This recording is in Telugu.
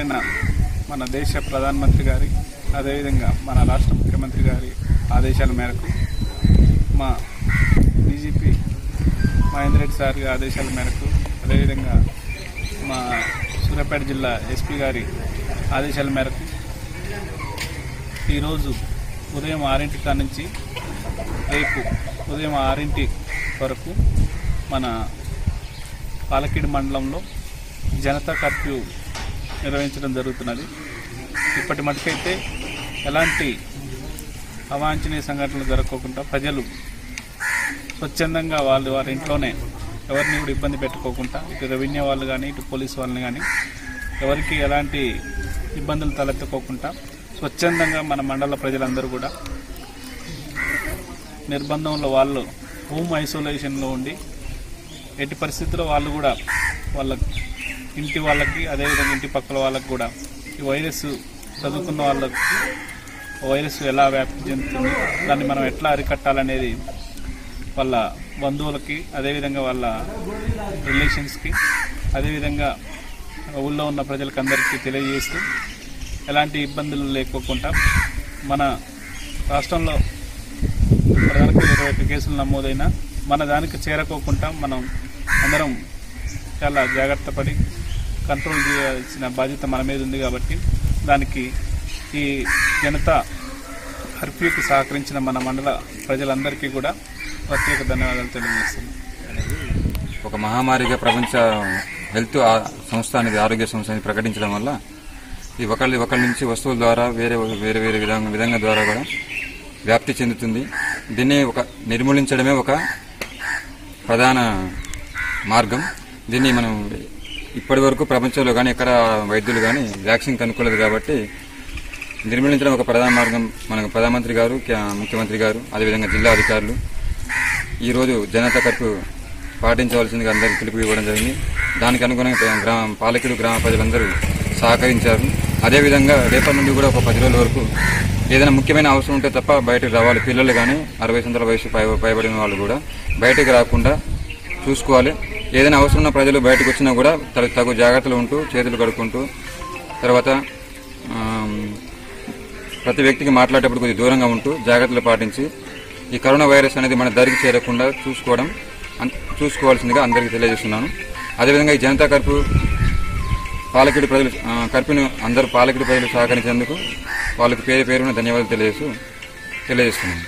మన దేశ ప్రధానమంత్రి గారి అదేవిధంగా మన రాష్ట్ర ముఖ్యమంత్రి గారి ఆదేశాల మేరకు మా డీజీపీ మహేందర్ రెడ్డి సార్ గారి ఆదేశాల మేరకు అదేవిధంగా మా సూర్యాపేట జిల్లా ఎస్పీ గారి ఆదేశాల మేరకు ఈరోజు ఉదయం ఆరింటి కాడ నుంచి రేపు ఉదయం ఆరింటి వరకు మన పాలకీడు మండలంలో జనతా కర్ఫ్యూ నిర్వహించడం జరుగుతున్నది. ఇప్పటి మటుకైతే ఎలాంటి అవాంఛనీయ సంఘటనలు జరగకోకుండా ప్రజలు స్వచ్ఛందంగా వాళ్ళు వారి ఇంట్లోనే ఎవరిని కూడా ఇబ్బంది పెట్టుకోకుండా ఇటు రెవెన్యూ వాళ్ళు కానీ ఇటు పోలీసు వాళ్ళని కానీ ఎవరికి ఎలాంటి ఇబ్బందులు తలెత్తుకోకుండా స్వచ్ఛందంగా మన మండల ప్రజలందరూ కూడా నిర్బంధంలో వాళ్ళు హోమ్ ఐసోలేషన్లో ఉండి ఎట్టి పరిస్థితుల్లో వాళ్ళు కూడా వాళ్ళ ఇంటి వాళ్ళకి అదేవిధంగా ఇంటి పక్కల వాళ్ళకి కూడా ఈ వైరస్ చదువుకున్న వాళ్ళకి వైరస్ ఎలా వ్యాప్తి చెందుతుంది దాన్ని మనం ఎట్లా అరికట్టాలనేది వాళ్ళ బంధువులకి అదేవిధంగా వాళ్ళ రిలేషన్స్కి అదేవిధంగా ఊళ్ళో ఉన్న ప్రజలకు అందరికీ తెలియజేస్తూ ఎలాంటి ఇబ్బందులు లేకోకుండా మన రాష్ట్రంలో ఇప్పటివరకు ఇరవై ఒక్క కేసులు నమోదైనా మన దానికి చేరకోకుండా మనం అందరం చాలా జాగ్రత్త పడి కంట్రోల్ చేయాల్సిన బాధ్యత మన మీద ఉంది కాబట్టి దానికి ఈ జనతా కర్ఫ్యూకి సహకరించిన మన మండల ప్రజలందరికీ కూడా ప్రత్యేక ధన్యవాదాలు తెలియజేస్తున్నాం. ఒక మహమ్మారిగా ప్రపంచ హెల్త్ ఆ- సంస్థ అనేది ఆరోగ్య సంస్థ అనేది ప్రకటించడం వల్ల ఈ ఒకళ్ళ ఒకళ్ళ నుంచి వస్తువుల ద్వారా వేరే వేరే వేరే విధంగా విధంగా ద్వారా కూడా వ్యాప్తి చెందుతుంది. దీన్ని ఒక నిర్మూలించడమే ఒక ప్రధాన మార్గం. దీన్ని మనం ఇప్పటి వరకు ప్రపంచంలో కానీ ఎక్కడ వైద్యులు కానీ వ్యాక్సిన్ కనుక్కోలేదు కాబట్టి నిర్మూలించడం ఒక ప్రధాన మార్గం. మన ప్రధానమంత్రి గారు ముఖ్యమంత్రి గారు అదేవిధంగా జిల్లా అధికారులు ఈరోజు జనతా కర్ఫ్యూ పాటించవలసిందిగా అందరికీ పిలుపు ఇవ్వడం జరిగింది. దానికి అనుగుణంగా గ్రామ పాలకులు గ్రామ ప్రజలందరూ సహకరించారు. అదేవిధంగా రేపటి నుండి కూడా ఒక పది రోజుల వరకు ఏదైనా ముఖ్యమైన అవసరం ఉంటే తప్ప బయటకు రావాలి. పిల్లలు కానీ అరవై సంవత్సరాల వయసు పై పైబడిన వాళ్ళు కూడా బయటకు రాకుండా చూసుకోవాలి. ఏదైనా అవసరం ఉన్న ప్రజలు బయటకు వచ్చినా కూడా తగు- తగు జాగ్రత్తలు ఉంటూ చేతులు కడుక్కుంటూ తర్వాత ప్రతి వ్యక్తికి మాట్లాడేటప్పుడు కొద్దిగా దూరంగా ఉంటూ జాగ్రత్తలు పాటించి ఈ కరోనా వైరస్ అనేది మన దరికి చేరకుండా చూసుకోవడం చూసుకోవాల్సిందిగా అందరికీ తెలియజేస్తున్నాను. అదేవిధంగా ఈ జనతా కర్ఫ్యూ పాలకుడి ప్రజలు కర్ఫ్యూను అందరూ పాలకుడి ప్రజలు సహకరించేందుకు వాళ్ళకి పేరు పేరున ధన్యవాదాలు తెలియజేస్తూ తెలియజేస్తున్నాను.